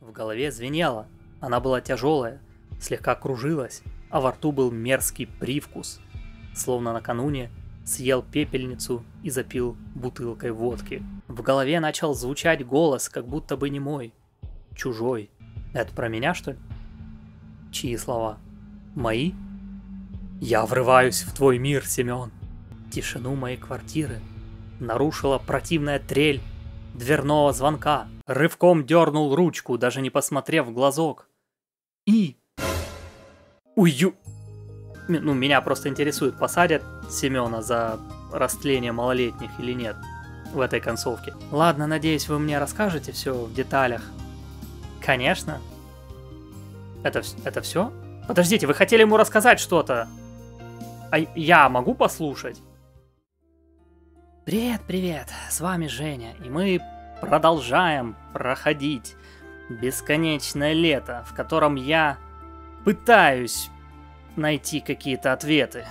В голове звенело, она была тяжелая, слегка кружилась, а во рту был мерзкий привкус, словно накануне съел пепельницу и запил бутылкой водки. В голове начал звучать голос, как будто бы не мой, чужой. Это про меня, что ли? Чьи слова? Мои? Я врываюсь в твой мир, Семен. Тишину моей квартиры нарушила противная трель дверного звонка. Рывком дернул ручку, даже не посмотрев в глазок. И... Ую... Ну, меня просто интересует, посадят Семена за растление малолетних или нет в этой концовке. Ладно, надеюсь, вы мне расскажете все в деталях. Конечно. Это, это все? Подождите, вы хотели ему рассказать что-то? А я могу послушать? Привет, привет, с вами Женя, и мы продолжаем проходить бесконечное лето, в котором я пытаюсь найти какие-то ответы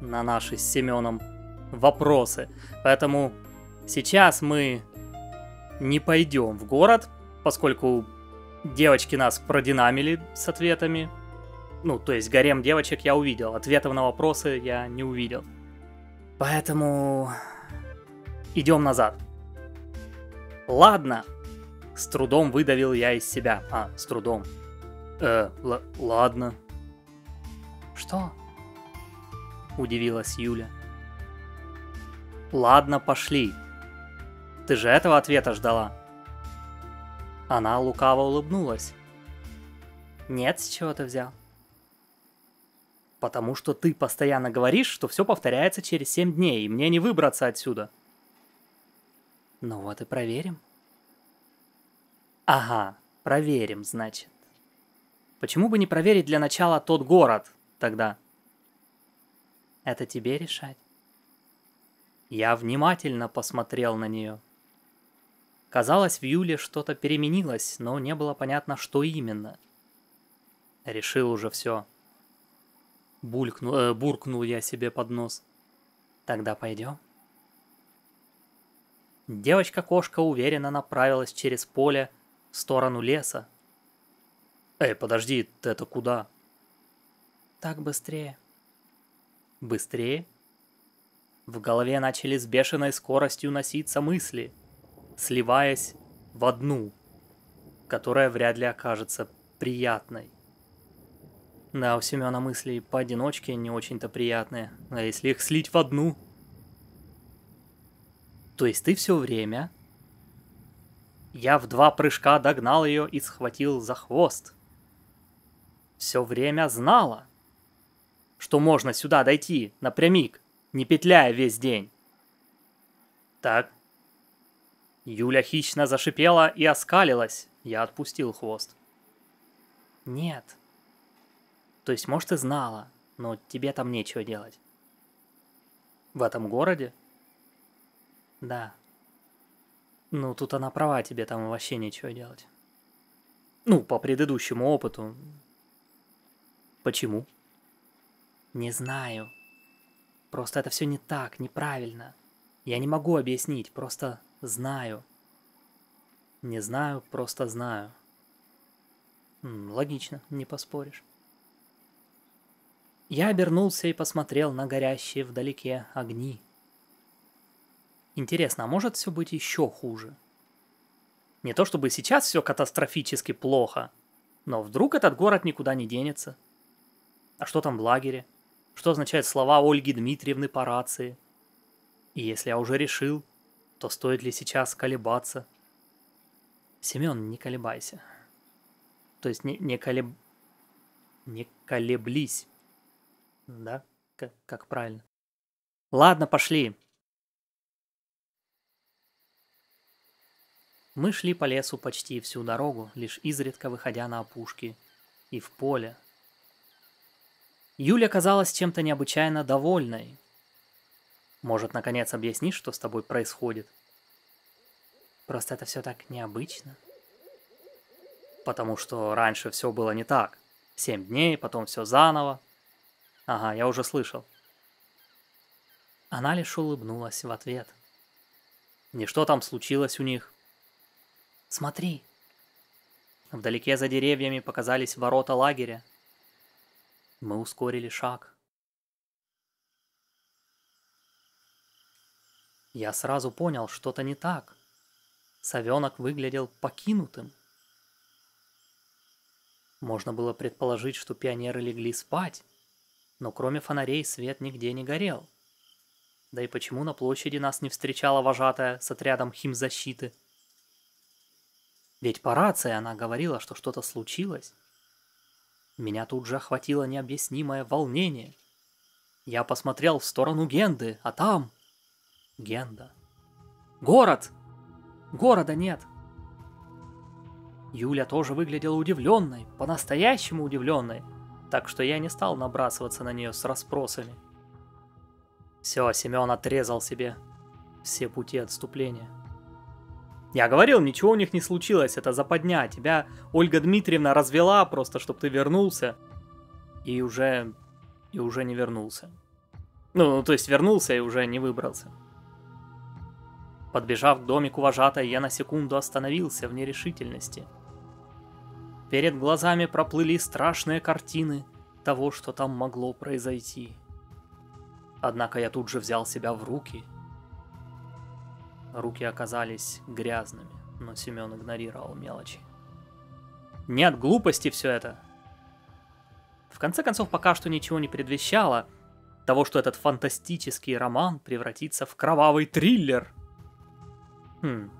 на наши с Семеном вопросы. Поэтому сейчас мы не пойдем в город, поскольку девочки нас продинамили с ответами. Ну, то есть гарем девочек я увидел, ответов на вопросы я не увидел. Поэтому идем назад. Ладно. С трудом выдавил я из себя. А, с трудом. Э, л- ладно. Что? Удивилась Юля. Ладно, пошли. Ты же этого ответа ждала. Она лукаво улыбнулась. Нет, с чего ты взял? Потому что ты постоянно говоришь, что все повторяется через семь дней, и мне не выбраться отсюда. Ну вот и проверим. Ага, проверим, значит. Почему бы не проверить для начала тот город тогда? Это тебе решать. Я внимательно посмотрел на нее. Казалось, в Юле что-то переменилось, но не было понятно, что именно. Решил уже все. Булькнул, э, буркнул я себе под нос. Тогда пойдем. Девочка-кошка уверенно направилась через поле в сторону леса. Эй, подожди, ты это куда? Так быстрее. Быстрее? В голове начали с бешеной скоростью носиться мысли, сливаясь в одну, которая вряд ли окажется приятной. Да, у Семена мысли поодиночке не очень-то приятные, а если их слить в одну? То есть ты все время... Я в два прыжка догнал ее и схватил за хвост. Все время знала, что можно сюда дойти напрямик, не петляя весь день. Так. Юля хищно зашипела и оскалилась. Я отпустил хвост. Нет, то есть, может, и знала, но тебе там нечего делать. В этом городе? Да. Ну, тут она права, тебе там вообще нечего делать. Ну, по предыдущему опыту. Почему? Не знаю. Просто это все не так, неправильно. Я не могу объяснить, просто знаю. Не знаю, просто знаю. Логично, не поспоришь. Я обернулся и посмотрел на горящие вдалеке огни. Интересно, а может все быть еще хуже? Не то чтобы сейчас все катастрофически плохо, но вдруг этот город никуда не денется. А что там в лагере? Что означают слова Ольги Дмитриевны по рации? И если я уже решил, то стоит ли сейчас колебаться? Семен, не колебайся. То есть не, не колеб... Не колеблись. Да? Как, как правильно? Ладно, пошли. Мы шли по лесу почти всю дорогу, лишь изредка выходя на опушки и в поле. Юля казалась чем-то необычайно довольной. Может, наконец объяснишь, что с тобой происходит? Просто это все так необычно. Потому что раньше все было не так. Семь дней, потом все заново. Ага, я уже слышал. Она лишь улыбнулась в ответ. Не что там случилось у них. Смотри. Вдалеке за деревьями показались ворота лагеря. Мы ускорили шаг. Я сразу понял, что-то не так. Совенок выглядел покинутым. Можно было предположить, что пионеры легли спать, но кроме фонарей свет нигде не горел. Да и почему на площади нас не встречала вожатая с отрядом химзащиты? Ведь по рации она говорила, что что-то случилось. Меня тут же охватило необъяснимое волнение. Я посмотрел в сторону Генды, а там... Генда. Город! Города нет. Юля тоже выглядела удивленной, по-настоящему удивленной, так что я не стал набрасываться на нее с расспросами. Все, Семен отрезал себе все пути отступления. Я говорил, ничего у них не случилось, это западня. Тебя Ольга Дмитриевна развела просто, чтобы ты вернулся. И уже... и уже не вернулся. Ну, то есть вернулся и уже не выбрался. Подбежав к домику вожатой, я на секунду остановился в нерешительности. Перед глазами проплыли страшные картины того, что там могло произойти. Однако я тут же взял себя в руки. Руки оказались грязными, но Семен игнорировал мелочи. Нет, глупости все это. В конце концов, пока что ничего не предвещало того, что этот фантастический роман превратится в кровавый триллер — Хм.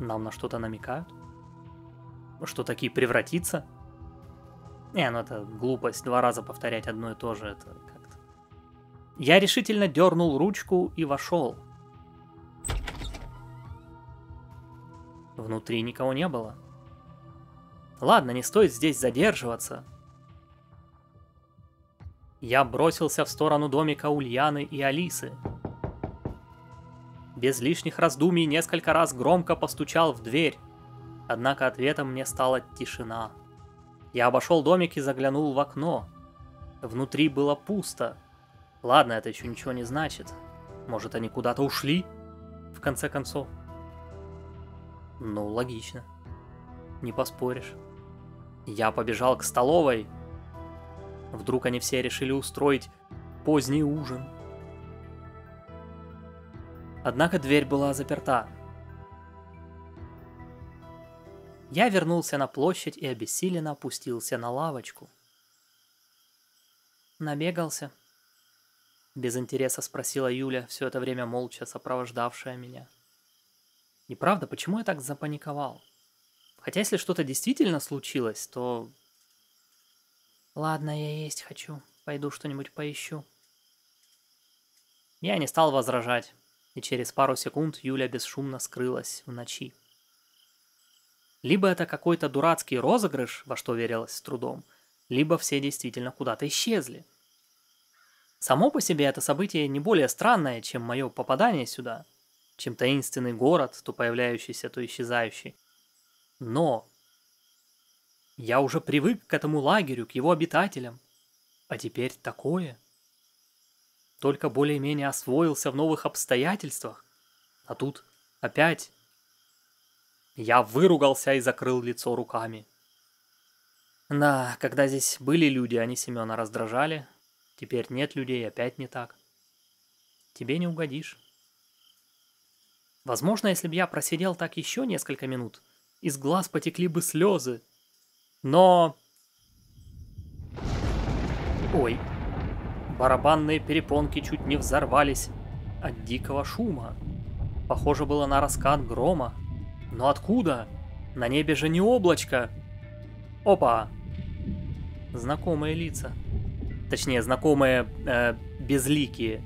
Нам на что-то намекают? Что такие превратиться? Не, ну это глупость, два раза повторять одно и то же, это как-то... Я решительно дернул ручку и вошел. Внутри никого не было. Ладно, не стоит здесь задерживаться. Я бросился в сторону домика Ульяны и Алисы без лишних раздумий несколько раз громко постучал в дверь. Однако ответом мне стала тишина. Я обошел домик и заглянул в окно. Внутри было пусто. Ладно, это еще ничего не значит. Может, они куда-то ушли? В конце концов. Ну, логично. Не поспоришь. Я побежал к столовой. Вдруг они все решили устроить поздний ужин. Однако дверь была заперта. Я вернулся на площадь и обессиленно опустился на лавочку. Набегался. Без интереса спросила Юля, все это время молча сопровождавшая меня. Неправда, почему я так запаниковал? Хотя если что-то действительно случилось, то... Ладно, я есть хочу. Пойду что-нибудь поищу. Я не стал возражать и через пару секунд Юля бесшумно скрылась в ночи. Либо это какой-то дурацкий розыгрыш, во что верилось с трудом, либо все действительно куда-то исчезли. Само по себе это событие не более странное, чем мое попадание сюда, чем таинственный город, то появляющийся, то исчезающий. Но я уже привык к этому лагерю, к его обитателям. А теперь такое – только более-менее освоился в новых обстоятельствах. А тут опять... Я выругался и закрыл лицо руками. Да, когда здесь были люди, они Семена раздражали. Теперь нет людей, опять не так. Тебе не угодишь. Возможно, если бы я просидел так еще несколько минут, из глаз потекли бы слезы. Но... Ой, Барабанные перепонки чуть не взорвались от дикого шума. Похоже было на раскат грома. Но откуда? На небе же не облачко. Опа! Знакомые лица. Точнее, знакомые э, безликие.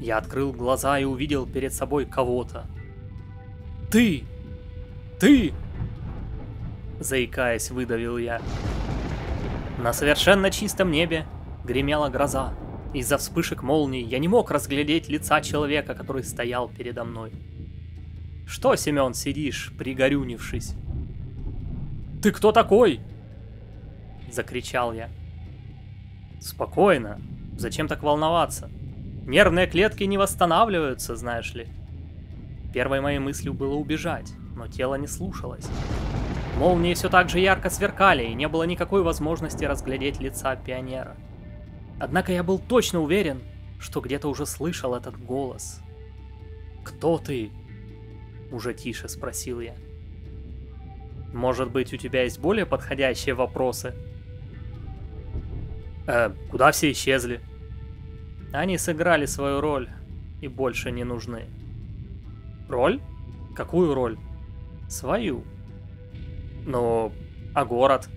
Я открыл глаза и увидел перед собой кого-то. «Ты! Ты!» Заикаясь, выдавил я. На совершенно чистом небе Гремела гроза. Из-за вспышек молний я не мог разглядеть лица человека, который стоял передо мной. «Что, Семен, сидишь, пригорюнившись?» «Ты кто такой?» Закричал я. «Спокойно. Зачем так волноваться? Нервные клетки не восстанавливаются, знаешь ли». Первой моей мыслью было убежать, но тело не слушалось. Молнии все так же ярко сверкали, и не было никакой возможности разглядеть лица пионера. Однако я был точно уверен, что где-то уже слышал этот голос. «Кто ты?» — уже тише спросил я. «Может быть, у тебя есть более подходящие вопросы?» «Э, куда все исчезли?» «Они сыграли свою роль и больше не нужны». «Роль? Какую роль?» «Свою». «Ну, а город?»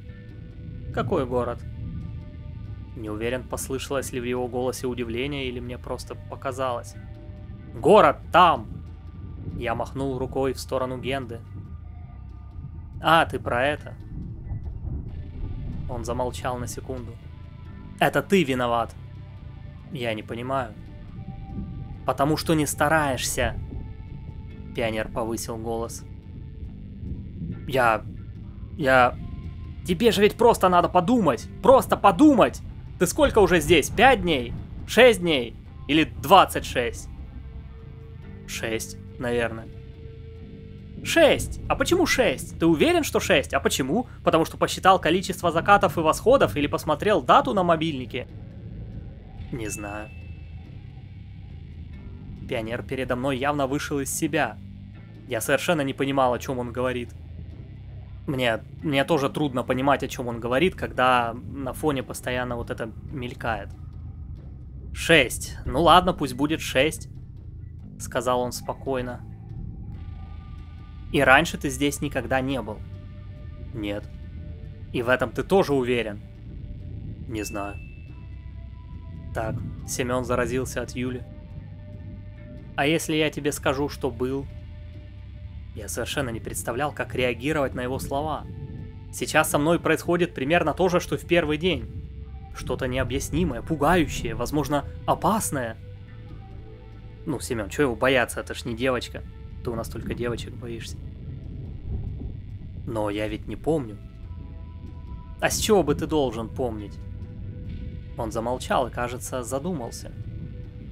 «Какой город?» Не уверен, послышалось ли в его голосе удивление или мне просто показалось. «Город там!» Я махнул рукой в сторону Генды. «А, ты про это?» Он замолчал на секунду. «Это ты виноват!» «Я не понимаю». «Потому что не стараешься!» Пионер повысил голос. «Я... я... Тебе же ведь просто надо подумать! Просто подумать! Ты сколько уже здесь? Пять дней? Шесть дней? Или двадцать шесть? Шесть, наверное. Шесть. А почему шесть? Ты уверен, что шесть? А почему? Потому что посчитал количество закатов и восходов или посмотрел дату на мобильнике? Не знаю. Пионер передо мной явно вышел из себя. Я совершенно не понимал, о чем он говорит. Мне, мне тоже трудно понимать, о чем он говорит, когда на фоне постоянно вот это мелькает. «Шесть. Ну ладно, пусть будет шесть», — сказал он спокойно. «И раньше ты здесь никогда не был?» «Нет». «И в этом ты тоже уверен?» «Не знаю». Так, Семен заразился от Юли. «А если я тебе скажу, что был?» Я совершенно не представлял, как реагировать на его слова. Сейчас со мной происходит примерно то же, что в первый день. Что-то необъяснимое, пугающее, возможно, опасное. Ну, Семен, чего его бояться, это ж не девочка. Ты у нас только девочек боишься. Но я ведь не помню. А с чего бы ты должен помнить? Он замолчал и, кажется, задумался.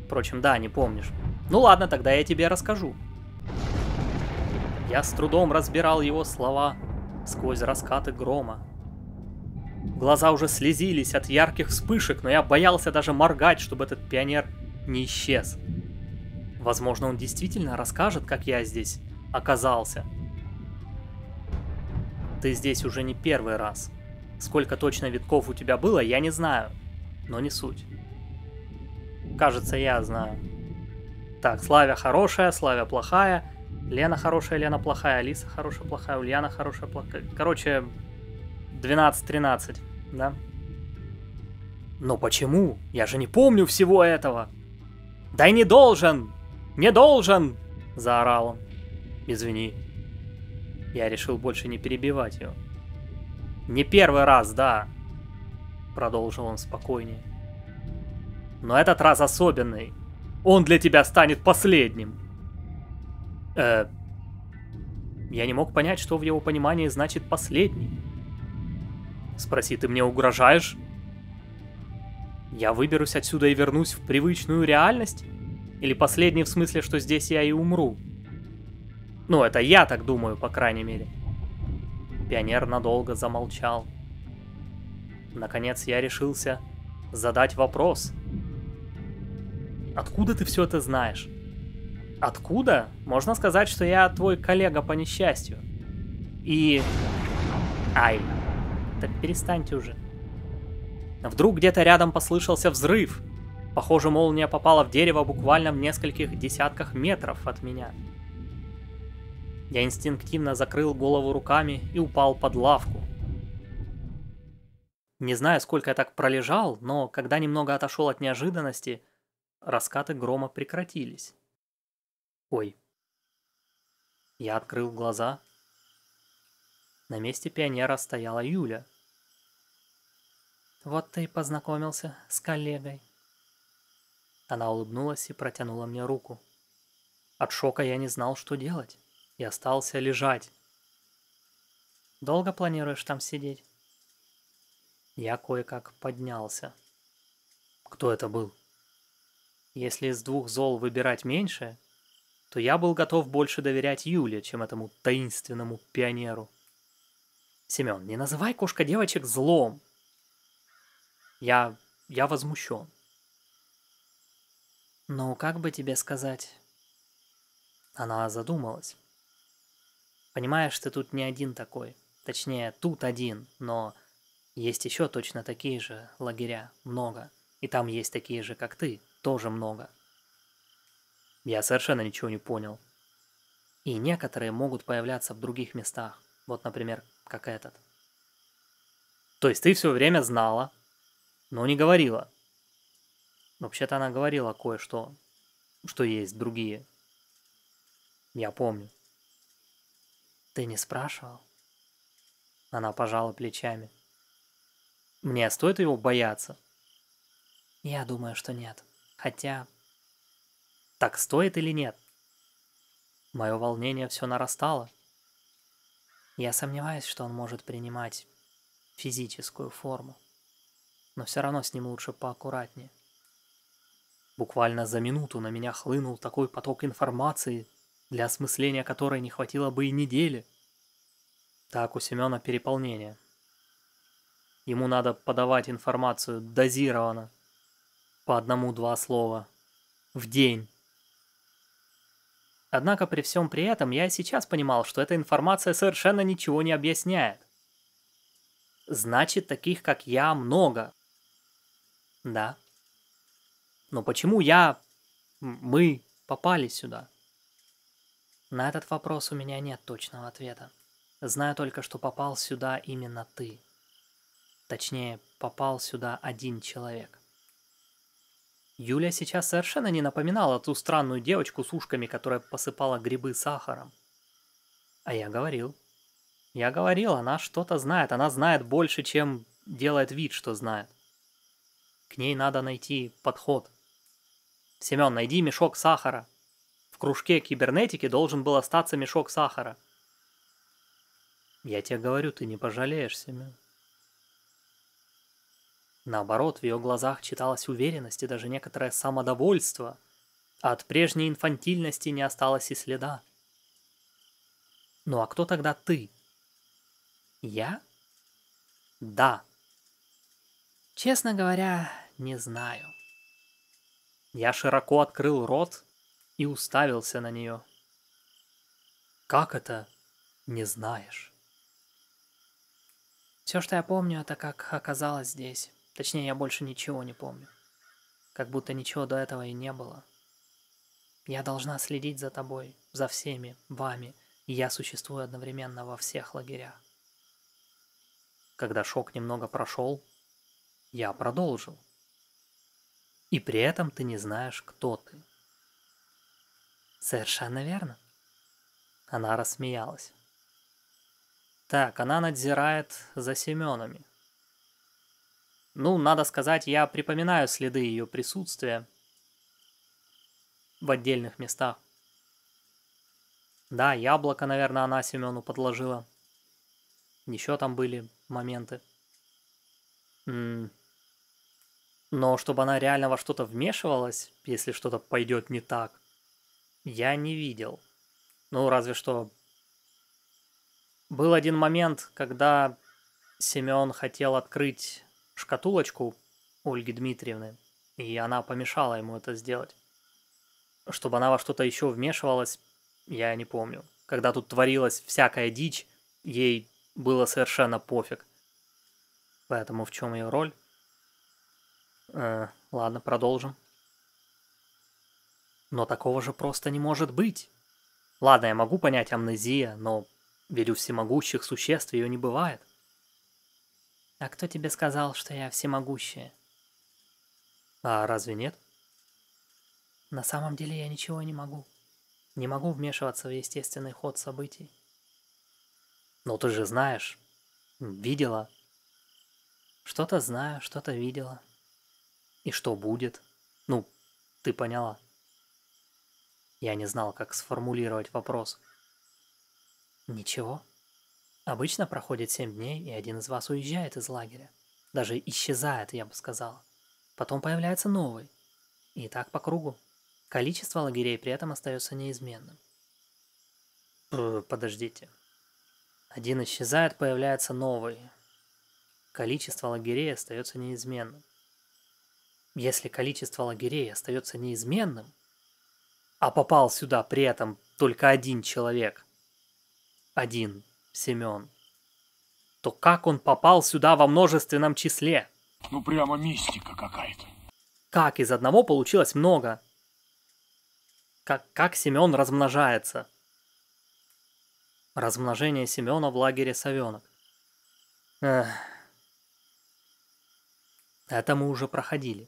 Впрочем, да, не помнишь. Ну ладно, тогда я тебе расскажу. Я с трудом разбирал его слова сквозь раскаты грома. Глаза уже слезились от ярких вспышек, но я боялся даже моргать, чтобы этот пионер не исчез. Возможно, он действительно расскажет, как я здесь оказался. Ты здесь уже не первый раз. Сколько точно витков у тебя было, я не знаю, но не суть. Кажется, я знаю. Так, Славя хорошая, Славя плохая, Лена хорошая, Лена плохая, Алиса хорошая, плохая, Ульяна хорошая, плохая. Короче, 12-13, да? Но почему? Я же не помню всего этого. Да и не должен! Не должен! Заорал он. Извини. Я решил больше не перебивать ее. Не первый раз, да. Продолжил он спокойнее. Но этот раз особенный. Он для тебя станет последним. Э, я не мог понять, что в его понимании значит «последний». Спроси, ты мне угрожаешь? Я выберусь отсюда и вернусь в привычную реальность? Или последний в смысле, что здесь я и умру? Ну, это я так думаю, по крайней мере. Пионер надолго замолчал. Наконец я решился задать вопрос. Откуда ты все это знаешь? Откуда? Можно сказать, что я твой коллега по несчастью. И... Ай. Да перестаньте уже. Вдруг где-то рядом послышался взрыв. Похоже, молния попала в дерево буквально в нескольких десятках метров от меня. Я инстинктивно закрыл голову руками и упал под лавку. Не знаю, сколько я так пролежал, но когда немного отошел от неожиданности, раскаты грома прекратились. Ой. Я открыл глаза. На месте пионера стояла Юля. Вот ты и познакомился с коллегой. Она улыбнулась и протянула мне руку. От шока я не знал, что делать, и остался лежать. Долго планируешь там сидеть? Я кое-как поднялся. Кто это был? Если из двух зол выбирать меньше, то я был готов больше доверять Юле, чем этому таинственному пионеру. Семен, не называй кошка девочек злом. Я... я возмущен. Ну, как бы тебе сказать? Она задумалась. Понимаешь, ты тут не один такой. Точнее, тут один, но есть еще точно такие же лагеря, много. И там есть такие же, как ты, тоже много. Я совершенно ничего не понял. И некоторые могут появляться в других местах. Вот, например, как этот. То есть ты все время знала, но не говорила. Вообще-то она говорила кое-что, что есть другие. Я помню. Ты не спрашивал? Она пожала плечами. Мне стоит его бояться? Я думаю, что нет. Хотя... Так стоит или нет? Мое волнение все нарастало. Я сомневаюсь, что он может принимать физическую форму. Но все равно с ним лучше поаккуратнее. Буквально за минуту на меня хлынул такой поток информации, для осмысления которой не хватило бы и недели. Так у Семена переполнение. Ему надо подавать информацию дозированно, по одному-два слова, в день. Однако при всем при этом я сейчас понимал, что эта информация совершенно ничего не объясняет. Значит, таких как я много. Да. Но почему я... мы попали сюда? На этот вопрос у меня нет точного ответа. Знаю только, что попал сюда именно ты. Точнее, попал сюда один человек. Юля сейчас совершенно не напоминала ту странную девочку с ушками, которая посыпала грибы сахаром. А я говорил. Я говорил, она что-то знает. Она знает больше, чем делает вид, что знает. К ней надо найти подход. Семен, найди мешок сахара. В кружке кибернетики должен был остаться мешок сахара. Я тебе говорю, ты не пожалеешь, Семен. Наоборот, в ее глазах читалась уверенность и даже некоторое самодовольство, а от прежней инфантильности не осталось и следа. Ну а кто тогда ты? Я? Да. Честно говоря, не знаю. Я широко открыл рот и уставился на нее. Как это не знаешь? Все, что я помню, это как оказалось здесь. Точнее, я больше ничего не помню. Как будто ничего до этого и не было. Я должна следить за тобой, за всеми, вами, и я существую одновременно во всех лагерях. Когда шок немного прошел, я продолжил. И при этом ты не знаешь, кто ты. Совершенно верно. Она рассмеялась. Так, она надзирает за Семенами. Ну, надо сказать, я припоминаю следы ее присутствия в отдельных местах. Да, яблоко, наверное, она Семену подложила. Еще там были моменты. Но чтобы она реально во что-то вмешивалась, если что-то пойдет не так, я не видел. Ну, разве что... Был один момент, когда Семен хотел открыть шкатулочку Ольги Дмитриевны, и она помешала ему это сделать. Чтобы она во что-то еще вмешивалась, я не помню. Когда тут творилась всякая дичь, ей было совершенно пофиг. Поэтому в чем ее роль? Э, ладно, продолжим. Но такого же просто не может быть. Ладно, я могу понять амнезия, но ведь у всемогущих существ ее не бывает. А кто тебе сказал, что я всемогущая? А разве нет? На самом деле я ничего не могу. Не могу вмешиваться в естественный ход событий. Но ты же знаешь. Видела. Что-то знаю, что-то видела. И что будет? Ну, ты поняла. Я не знал, как сформулировать вопрос. Ничего. Обычно проходит 7 дней, и один из вас уезжает из лагеря. Даже исчезает, я бы сказала. Потом появляется новый. И так по кругу. Количество лагерей при этом остается неизменным. Подождите. Один исчезает, появляется новый. Количество лагерей остается неизменным. Если количество лагерей остается неизменным, а попал сюда при этом только один человек, один Семен, то как он попал сюда во множественном числе? Ну прямо мистика какая-то. Как из одного получилось много? Как, как Семен размножается? Размножение Семена в лагере совенок. Эх. Это мы уже проходили.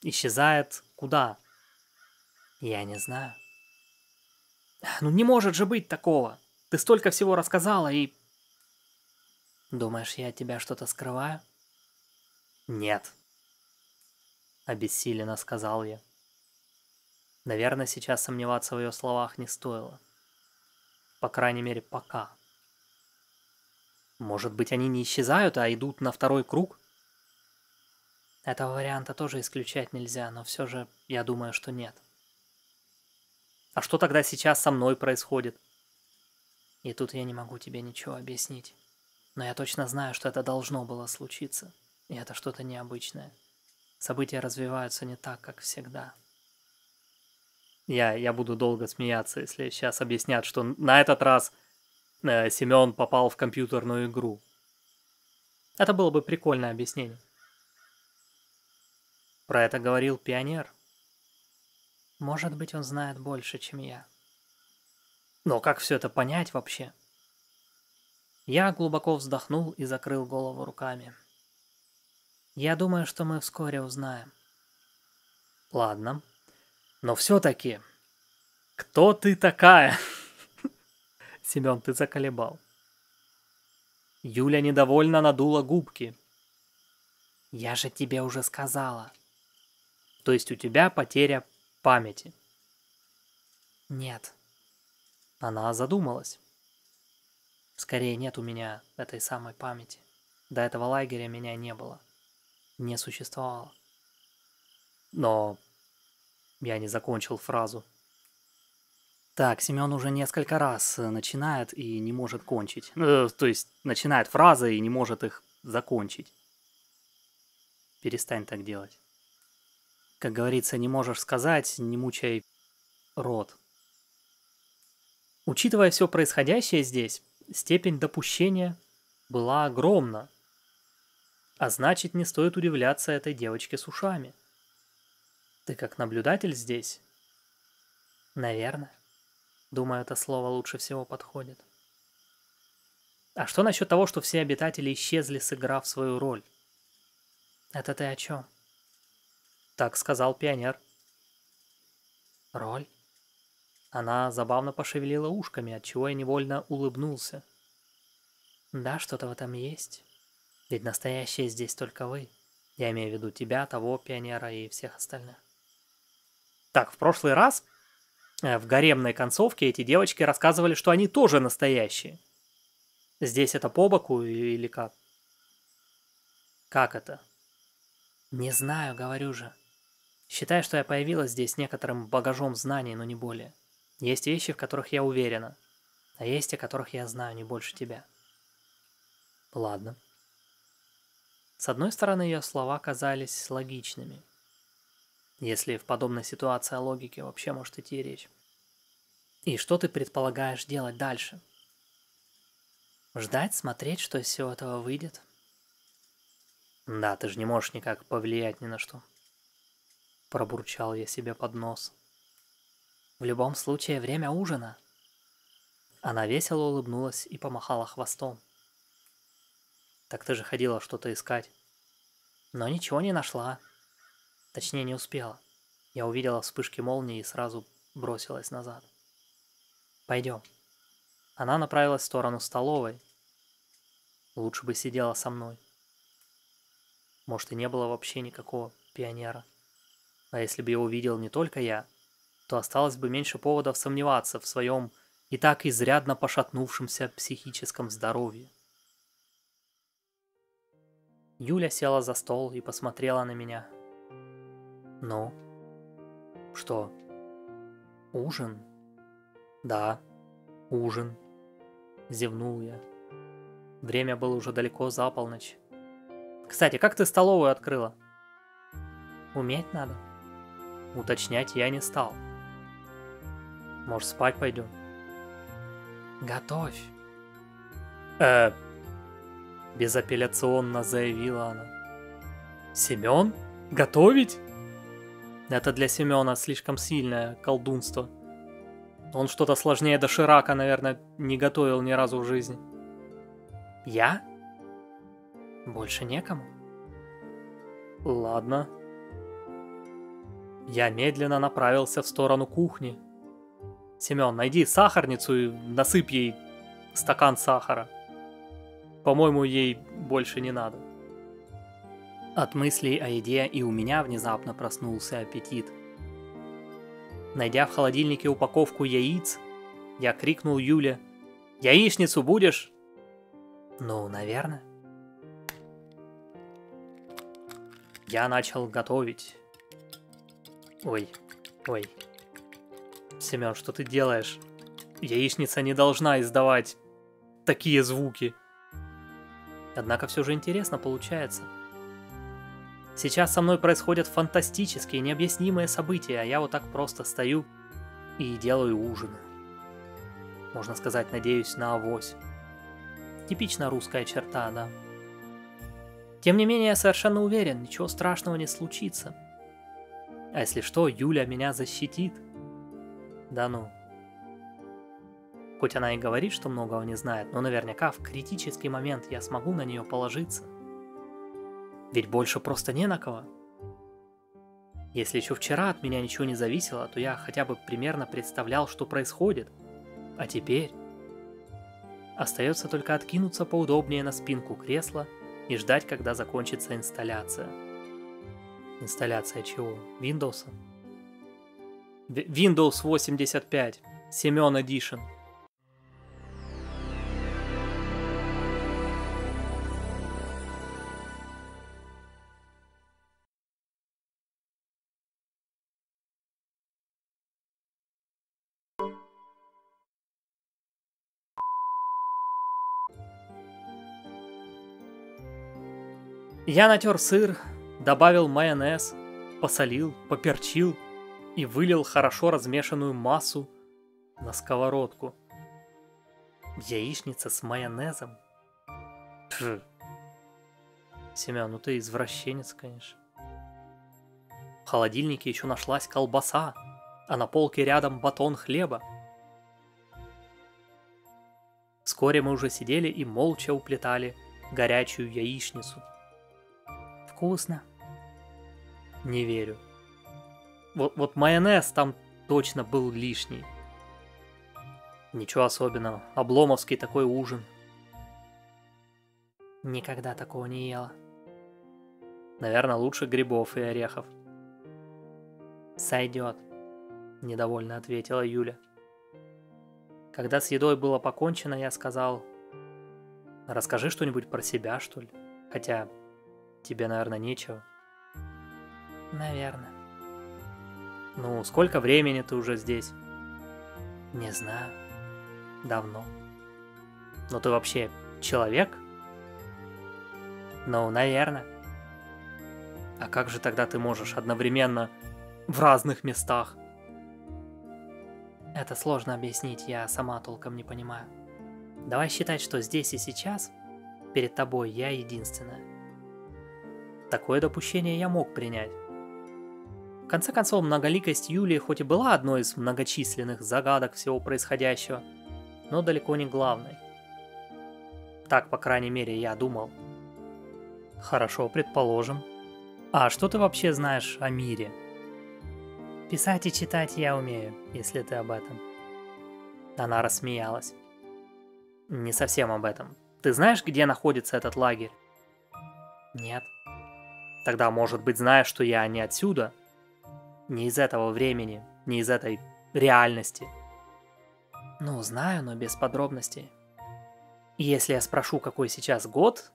Исчезает куда? Я не знаю. Ну не может же быть такого. Ты столько всего рассказала и... Думаешь, я от тебя что-то скрываю? Нет. Обессиленно сказал я. Наверное, сейчас сомневаться в ее словах не стоило. По крайней мере, пока. Может быть, они не исчезают, а идут на второй круг? Этого варианта тоже исключать нельзя, но все же я думаю, что нет. А что тогда сейчас со мной происходит? И тут я не могу тебе ничего объяснить. Но я точно знаю, что это должно было случиться. И это что-то необычное. События развиваются не так, как всегда. Я, я буду долго смеяться, если сейчас объяснят, что на этот раз э, Семен попал в компьютерную игру. Это было бы прикольное объяснение. Про это говорил пионер. Может быть, он знает больше, чем я. Но как все это понять вообще? Я глубоко вздохнул и закрыл голову руками. Я думаю, что мы вскоре узнаем. Ладно. Но все-таки, кто ты такая? Семен, ты заколебал. Юля недовольно надула губки. Я же тебе уже сказала. То есть у тебя потеря памяти. Нет. Она задумалась. Скорее нет у меня этой самой памяти. До этого лагеря меня не было. Не существовало. Но я не закончил фразу. Так, Семен уже несколько раз начинает и не может кончить. Э, то есть начинает фразы и не может их закончить. Перестань так делать. Как говорится, не можешь сказать, не мучай рот. Учитывая все происходящее здесь, степень допущения была огромна. А значит, не стоит удивляться этой девочке с ушами. Ты как наблюдатель здесь? Наверное. Думаю, это слово лучше всего подходит. А что насчет того, что все обитатели исчезли, сыграв свою роль? Это ты о чем? Так сказал пионер. Роль? Она забавно пошевелила ушками, отчего я невольно улыбнулся. Да, что-то в этом есть. Ведь настоящие здесь только вы. Я имею в виду тебя, того пионера и всех остальных. Так, в прошлый раз э, в гаремной концовке эти девочки рассказывали, что они тоже настоящие. Здесь это по боку или как? Как это? Не знаю, говорю же. Считай, что я появилась здесь некоторым багажом знаний, но не более. Есть вещи, в которых я уверена, а есть о которых я знаю не больше тебя. Ладно. С одной стороны, ее слова казались логичными. Если в подобной ситуации о логике вообще может идти речь. И что ты предполагаешь делать дальше? Ждать, смотреть, что из всего этого выйдет? Да, ты же не можешь никак повлиять ни на что. Пробурчал я себе под нос. В любом случае, время ужина. Она весело улыбнулась и помахала хвостом. Так ты же ходила что-то искать. Но ничего не нашла. Точнее, не успела. Я увидела вспышки молнии и сразу бросилась назад. Пойдем. Она направилась в сторону столовой. Лучше бы сидела со мной. Может, и не было вообще никакого пионера. А если бы его видел не только я, то осталось бы меньше поводов сомневаться в своем и так изрядно пошатнувшемся психическом здоровье. Юля села за стол и посмотрела на меня. «Ну? Что? Ужин?» «Да, ужин. Зевнул я. Время было уже далеко за полночь. Кстати, как ты столовую открыла? Уметь надо. Уточнять я не стал. Может, спать пойдем? Готовь. Э, безапелляционно заявила она. Семен? Готовить? Это для Семена слишком сильное колдунство. Он что-то сложнее доширака, наверное, не готовил ни разу в жизни. Я? Больше некому. Ладно. Я медленно направился в сторону кухни. Семен, найди сахарницу и насыпь ей стакан сахара. По-моему, ей больше не надо. От мыслей о еде и у меня внезапно проснулся аппетит. Найдя в холодильнике упаковку яиц, я крикнул Юле «Яичницу будешь?» «Ну, наверное». Я начал готовить. Ой, ой. Семен, что ты делаешь? Яичница не должна издавать такие звуки. Однако все же интересно получается. Сейчас со мной происходят фантастические, необъяснимые события, а я вот так просто стою и делаю ужин. Можно сказать, надеюсь на авось. Типично русская черта, да. Тем не менее, я совершенно уверен, ничего страшного не случится. А если что, Юля меня защитит. Да ну. Хоть она и говорит, что многого не знает, но наверняка в критический момент я смогу на нее положиться. Ведь больше просто не на кого. Если еще вчера от меня ничего не зависело, то я хотя бы примерно представлял, что происходит. А теперь... Остается только откинуться поудобнее на спинку кресла и ждать, когда закончится инсталляция. Инсталляция чего? Windows? Windows 85. Семен Edition. Я натер сыр, добавил майонез, посолил, поперчил и вылил хорошо размешанную массу на сковородку. Яичница с майонезом? Пф. Семен, ну ты извращенец, конечно. В холодильнике еще нашлась колбаса, а на полке рядом батон хлеба. Вскоре мы уже сидели и молча уплетали горячую яичницу – вкусно. Не верю. Вот, вот майонез там точно был лишний. Ничего особенного. Обломовский такой ужин. Никогда такого не ела. Наверное, лучше грибов и орехов. Сойдет, недовольно ответила Юля. Когда с едой было покончено, я сказал, расскажи что-нибудь про себя, что ли. Хотя Тебе, наверное, нечего. Наверное. Ну, сколько времени ты уже здесь? Не знаю. Давно. Но ты вообще человек? Ну, наверное. А как же тогда ты можешь одновременно в разных местах? Это сложно объяснить, я сама толком не понимаю. Давай считать, что здесь и сейчас перед тобой я единственная. Такое допущение я мог принять. Конце концов, многоликость Юлии хоть и была одной из многочисленных загадок всего происходящего, но далеко не главной. Так, по крайней мере, я думал. Хорошо, предположим. А что ты вообще знаешь о мире? Писать и читать я умею, если ты об этом. Она рассмеялась. Не совсем об этом. Ты знаешь, где находится этот лагерь? Нет. Тогда, может быть, знаешь, что я не отсюда? Не из этого времени, не из этой реальности. Ну, знаю, но без подробностей. Если я спрошу, какой сейчас год,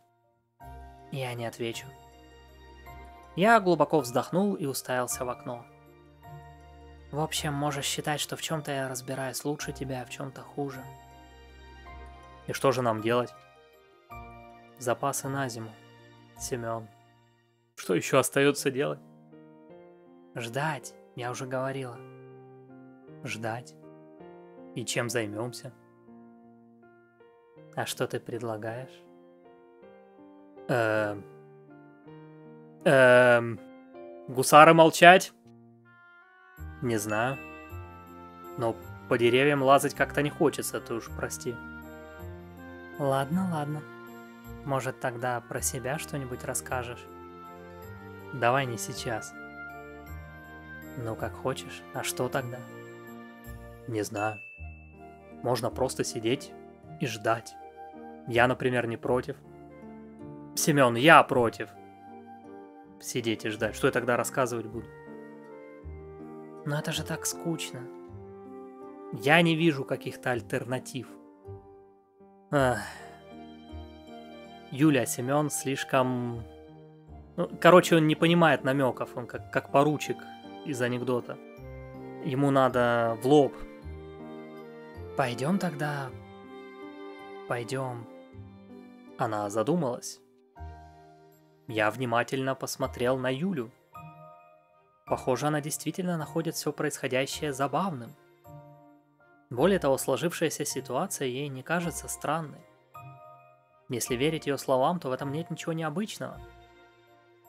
я не отвечу. Я глубоко вздохнул и уставился в окно. В общем, можешь считать, что в чем-то я разбираюсь лучше тебя, а в чем-то хуже. И что же нам делать? Запасы на зиму. Семен. Что еще остается делать? Ждать, я уже говорила. Ждать. И чем займемся? А что ты предлагаешь? Эм... Эм... Гусары молчать? Не знаю. Но по деревьям лазать как-то не хочется, ты уж прости. Ладно, ладно. Может, тогда про себя что-нибудь расскажешь? Давай не сейчас. Ну, как хочешь. А что тогда? Не знаю. Можно просто сидеть и ждать. Я, например, не против. Семен, я против. Сидеть и ждать. Что я тогда рассказывать буду? Но это же так скучно. Я не вижу каких-то альтернатив. Ах. Юля Семен слишком... Ну, короче, он не понимает намеков, он как, как поручик из анекдота. Ему надо в лоб. Пойдем тогда... Пойдем. Она задумалась. Я внимательно посмотрел на Юлю. Похоже, она действительно находит все происходящее забавным. Более того, сложившаяся ситуация ей не кажется странной. Если верить ее словам, то в этом нет ничего необычного.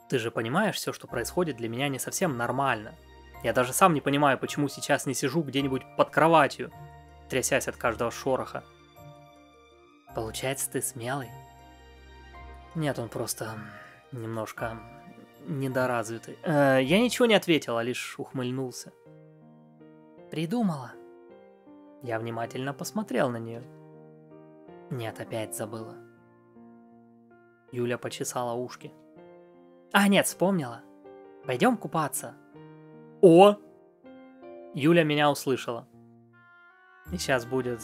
Ты же понимаешь, все, что происходит, для меня не совсем нормально. Я даже сам не понимаю, почему сейчас не сижу где-нибудь под кроватью, трясясь от каждого шороха. Получается, ты смелый? Нет, он просто немножко недоразвитый. Э, я ничего не ответил, а лишь ухмыльнулся. Придумала. Я внимательно посмотрел на нее. Нет, опять забыла. Юля почесала ушки. А, нет, вспомнила. Пойдем купаться. О! Юля меня услышала. И сейчас будет...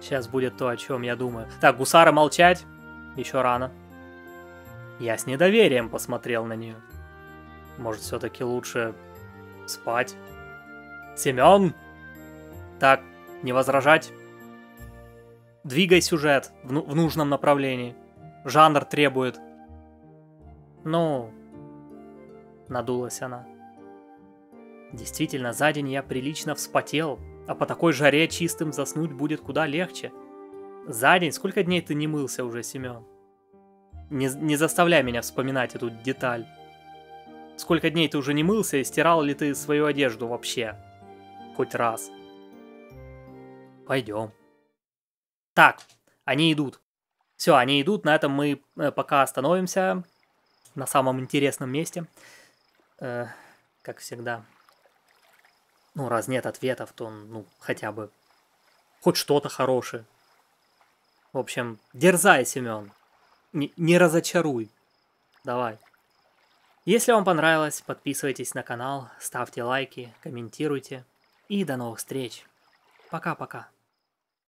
Сейчас будет то, о чем я думаю. Так, гусара молчать. Еще рано. Я с недоверием посмотрел на нее. Может, все-таки лучше спать? Семен! Так, не возражать. Двигай сюжет в, ну в нужном направлении. Жанр требует. Ну, надулась она. Действительно, за день я прилично вспотел, а по такой жаре чистым заснуть будет куда легче. За день? Сколько дней ты не мылся уже, Семен? Не, не заставляй меня вспоминать эту деталь. Сколько дней ты уже не мылся и стирал ли ты свою одежду вообще? Хоть раз. Пойдем. Так, они идут. Все, они идут, на этом мы э, пока остановимся. На самом интересном месте. Э, как всегда. Ну, раз нет ответов, то, ну, хотя бы хоть что-то хорошее. В общем, дерзай, Семен не, не разочаруй. Давай. Если вам понравилось, подписывайтесь на канал, ставьте лайки, комментируйте. И до новых встреч. Пока-пока.